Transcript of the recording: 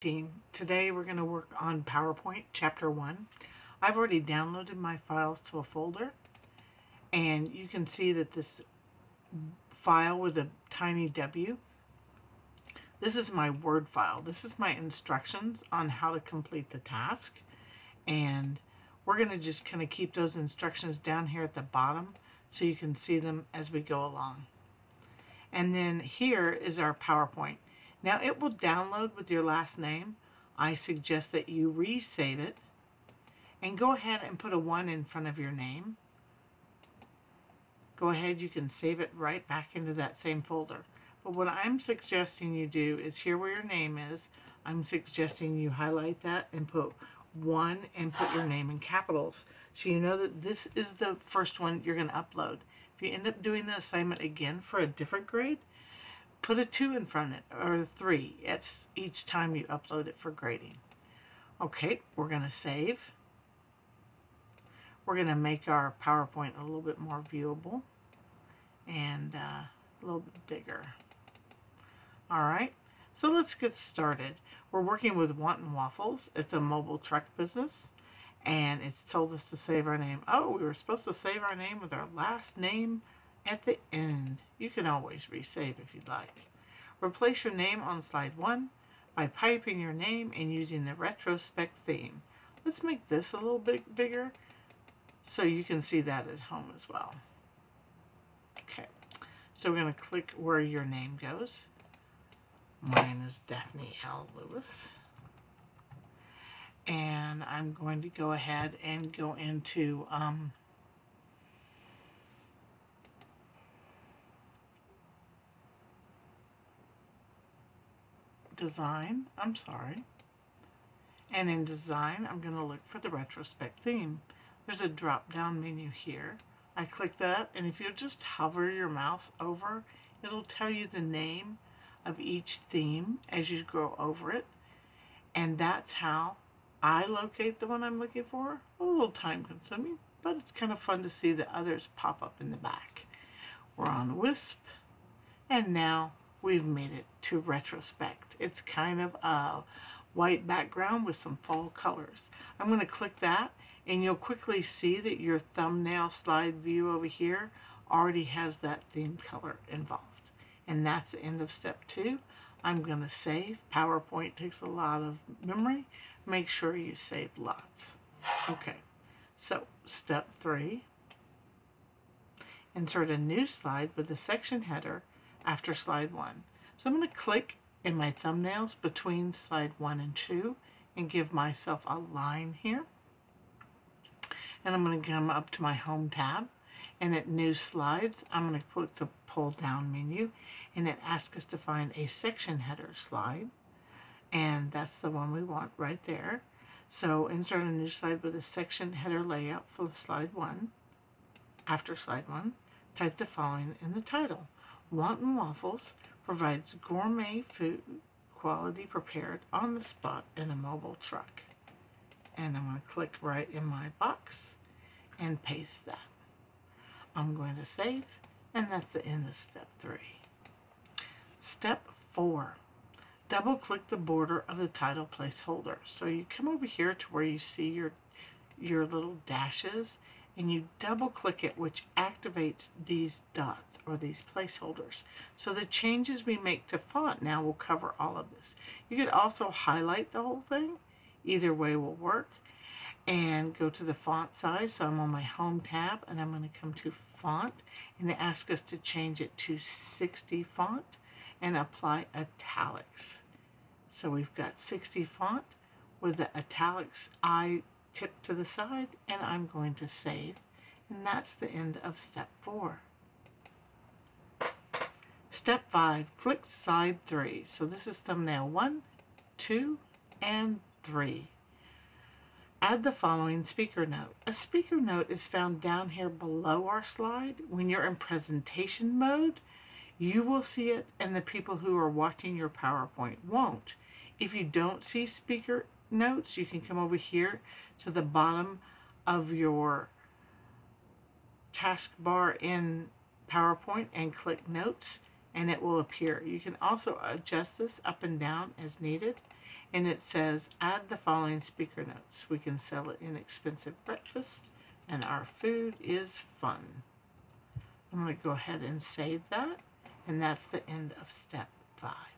Today we're going to work on PowerPoint Chapter 1. I've already downloaded my files to a folder and you can see that this file with a tiny W, this is my Word file. This is my instructions on how to complete the task and we're going to just kind of keep those instructions down here at the bottom so you can see them as we go along. And then here is our PowerPoint. Now it will download with your last name. I suggest that you resave it and go ahead and put a 1 in front of your name. Go ahead, you can save it right back into that same folder. But what I'm suggesting you do is here where your name is, I'm suggesting you highlight that and put 1 and put your name in capitals. So you know that this is the first one you're going to upload. If you end up doing the assignment again for a different grade, put a 2 in front of it, or a 3. It's each time you upload it for grading. Okay, we're going to save. We're going to make our PowerPoint a little bit more viewable and uh, a little bit bigger. Alright, so let's get started. We're working with Wanton Waffles. It's a mobile truck business and it's told us to save our name. Oh, we were supposed to save our name with our last name at the end. You can always resave if you'd like. Replace your name on slide 1 by piping your name and using the retrospect theme. Let's make this a little bit bigger so you can see that at home as well. Okay, so we're going to click where your name goes. Mine is Daphne L. Lewis. And I'm going to go ahead and go into um, design, I'm sorry. And in design, I'm going to look for the retrospect theme. There's a drop down menu here. I click that, and if you just hover your mouse over, it'll tell you the name of each theme as you go over it. And that's how I locate the one I'm looking for. A little time consuming, but it's kind of fun to see the others pop up in the back. We're on WISP, and now we've made it to retrospect. It's kind of a white background with some fall colors. I'm going to click that and you'll quickly see that your thumbnail slide view over here already has that theme color involved. And that's the end of step two. I'm going to save. PowerPoint takes a lot of memory. Make sure you save lots. Okay, so step three. Insert a new slide with a section header after slide 1. So I'm going to click in my thumbnails between slide 1 and 2 and give myself a line here. And I'm going to come up to my Home tab and at New Slides, I'm going to click the pull down menu and it asks us to find a section header slide and that's the one we want right there. So insert a new slide with a section header layout for slide 1. After slide 1, type the following in the title. Wanton Waffles provides gourmet food quality prepared on the spot in a mobile truck. And I'm going to click right in my box and paste that. I'm going to save, and that's the end of step three. Step four, double click the border of the title placeholder. So you come over here to where you see your, your little dashes, and you double click it, which activates these dots or these placeholders. So the changes we make to font now will cover all of this. You could also highlight the whole thing. Either way will work. And go to the font size. So I'm on my Home tab, and I'm going to come to Font, and it asks us to change it to 60 font and apply italics. So we've got 60 font with the italics I tip to the side, and I'm going to save. And that's the end of step four. Step 5, click side 3. So this is thumbnail 1, 2, and 3. Add the following speaker note. A speaker note is found down here below our slide. When you're in presentation mode, you will see it and the people who are watching your PowerPoint won't. If you don't see speaker notes, you can come over here to the bottom of your taskbar in PowerPoint and click Notes and it will appear. You can also adjust this up and down as needed and it says add the following speaker notes. We can sell an inexpensive breakfast and our food is fun. I'm going to go ahead and save that and that's the end of step five.